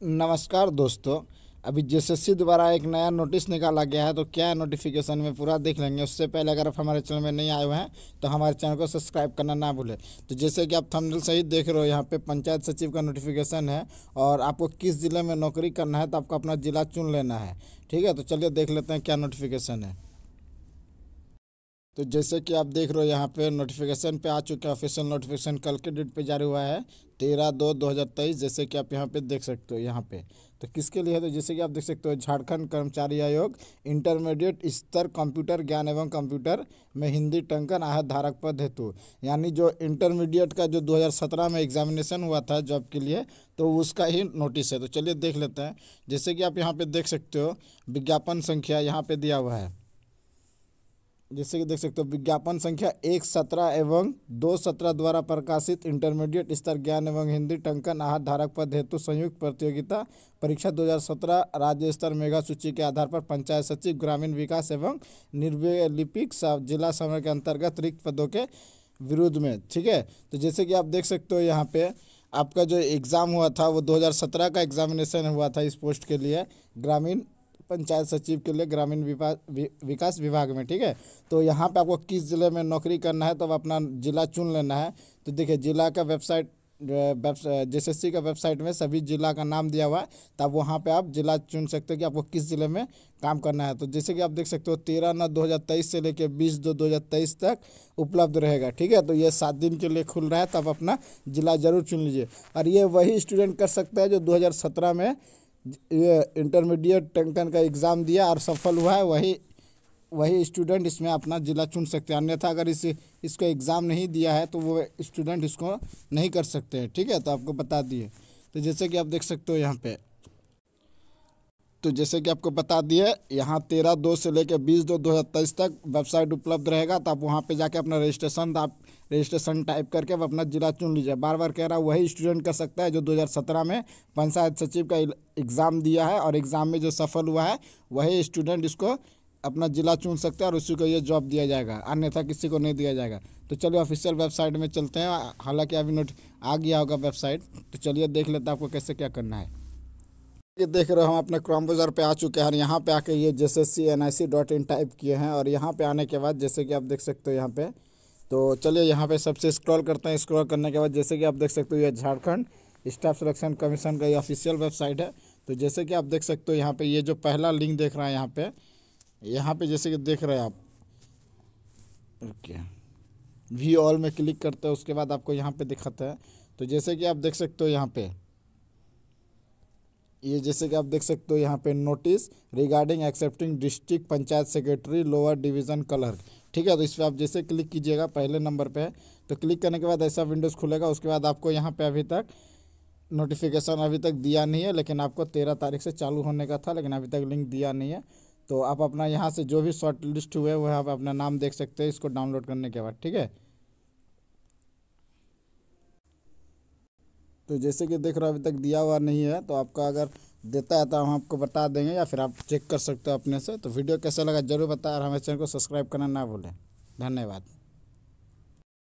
नमस्कार दोस्तों। अभी जेएसएससी द्वारा एक नया नोटिस निकाला गया है तो क्या है नोटिफिकेशन में पूरा देख लेंगे। उससे पहले अगर आप हमारे चैनल में नहीं आए हुए हैं तो हमारे चैनल को सब्सक्राइब करना ना भूलें। तो जैसे कि आप थंबनेल सही देख रहे हो, यहाँ पे पंचायत सचिव का नोटिफिकेशन है और आपको किस ज़िले में नौकरी करना है तो आपको अपना ज़िला चुन लेना है। ठीक है तो चलिए देख लेते हैं क्या नोटिफिकेशन है। तो जैसे कि आप देख रहे हो, यहाँ पे नोटिफिकेशन पे आ चुके हैं ऑफिशियल नोटिफिकेशन कल के डेट पे जारी हुआ है, तेरह दो दो हज़ार तेईस, जैसे कि आप यहाँ पे देख सकते हो यहाँ पे। तो किसके लिए है? तो जैसे कि आप देख सकते हो, झारखंड कर्मचारी आयोग इंटरमीडिएट स्तर कंप्यूटर ज्ञान एवं कंप्यूटर में हिंदी टंकन आहत धारक पद हेतु। यानी जो इंटरमीडिएट का जो 2017 में एग्जामिनेशन हुआ था जॉब के लिए तो उसका ही नोटिस है। तो चलिए देख लेते हैं। जैसे कि आप यहाँ पे देख सकते हो, विज्ञापन संख्या यहाँ पर दिया हुआ है। जैसे कि देख सकते हो, विज्ञापन संख्या एक सत्रह एवं दो सत्रह द्वारा प्रकाशित इंटरमीडिएट स्तर ज्ञान एवं हिंदी टंकन आहत धारक पद हेतु संयुक्त प्रतियोगिता परीक्षा 2017 राज्य स्तर मेगा सूची के आधार पर पंचायत सचिव, ग्रामीण विकास एवं निर्वलिपिक जिला समय के अंतर्गत रिक्त पदों के विरुद्ध में, ठीक है? तो जैसे कि आप देख सकते हो यहाँ पे आपका जो एग्ज़ाम हुआ था वो 2017 का एग्जामिनेशन हुआ था इस पोस्ट के लिए, ग्रामीण पंचायत सचिव के लिए ग्रामीण विकास विभाग में, ठीक है? तो यहाँ पे आपको किस ज़िले में नौकरी करना है तो अब अपना ज़िला चुन लेना है। तो देखिए, ज़िला का वेबसाइट जे का वेबसाइट में सभी ज़िला का नाम दिया हुआ है, तब वहाँ पे आप ज़िला चुन सकते हो कि आपको किस ज़िले में काम करना है। तो जैसे कि आप देख सकते हो, तेरह नौ दो हज़ार तेईस से लेकर बीस दो दो हज़ार तेईस तक उपलब्ध रहेगा, ठीक है? तो ये सात दिन के लिए खुल रहा है, तब अपना ज़िला ज़रूर चुन लीजिए। और ये वही स्टूडेंट कर सकता है जो दो हज़ार सत्रह में ये इंटरमीडिएट टंकन का एग्ज़ाम दिया और सफल हुआ है, वही वही स्टूडेंट इसमें अपना ज़िला चुन सकते हैं। अन्यथा अगर इस, इसको एग्ज़ाम नहीं दिया है तो वो स्टूडेंट इसको नहीं कर सकते हैं। ठीक है तो आपको बता दिए। तो जैसे कि आप देख सकते हो यहाँ पे। तो जैसे कि आपको बता दिए, यहाँ तेरह, दो से लेकर बीस, दो दो हज़ार तेईस तक वेबसाइट उपलब्ध रहेगा तो आप वहाँ पे जाके अपना रजिस्ट्रेशन आप रजिस्ट्रेशन टाइप करके आप अपना जिला चुन लीजिए। बार बार कह रहा वही स्टूडेंट कर सकता है जो 2017 में पंचायत सचिव का एग्ज़ाम दिया है और एग्ज़ाम में जो सफल हुआ है, वही स्टूडेंट इसको अपना ज़िला चुन सकते हैं और उसी को ये जॉब दिया जाएगा। अन्यथा किसी को नहीं दिया जाएगा। तो चलिए ऑफिशियल वेबसाइट में चलते हैं। हालाँकि अभी नोट आ गया होगा वेबसाइट तो चलिए देख लेते हैं आपको कैसे क्या करना है। ये देख रहे हो, हम अपने क्रॉम बाज़ार पे आ चुके हैं और यहाँ पे आके ये जैसे C N I C dot in type किए हैं और यहाँ पे आने के बाद जैसे कि आप देख सकते हो यहाँ पे तो चलिए यहाँ पे सबसे स्क्रॉल करते हैं। स्क्रॉल करने के बाद जैसे कि आप देख सकते हो ये झारखंड स्टाफ सिलेक्शन कमीशन का ये ऑफिशियल वेबसाइट है। तो जैसे कि आप देख सकते हो यहाँ पर ये जो पहला लिंक देख रहे हैं यहाँ पर यहाँ पर जैसे कि देख रहे हैं आप, ओके। वी ऑल में क्लिक करते हैं, उसके बाद आपको यहाँ पर दिखाता है। तो जैसे कि आप देख सकते हो यहाँ पे ये जैसे कि आप देख सकते हो यहाँ पे notice regarding accepting district panchayat secretary lower division clerk ठीक है तो इस पर आप जैसे क्लिक कीजिएगा, पहले नंबर पे तो क्लिक करने के बाद ऐसा विंडोज़ खुलेगा, उसके बाद आपको यहाँ पे अभी तक नोटिफिकेशन अभी तक दिया नहीं है, लेकिन आपको तेरह तारीख से चालू होने का था, लेकिन अभी तक लिंक दिया नहीं है। तो आप अपना यहाँ से जो भी शॉर्ट लिस्ट हुए, वह आप अपना नाम देख सकते हैं, इसको डाउनलोड करने के बाद, ठीक है? तो जैसे कि देख रहे हो, अभी तक दिया हुआ नहीं है तो आपका अगर देता है तो हम आपको बता देंगे या फिर आप चेक कर सकते हो अपने से। तो वीडियो कैसा लगा ज़रूर बताएँ और हमारे चैनल को सब्सक्राइब करना ना भूलें। धन्यवाद।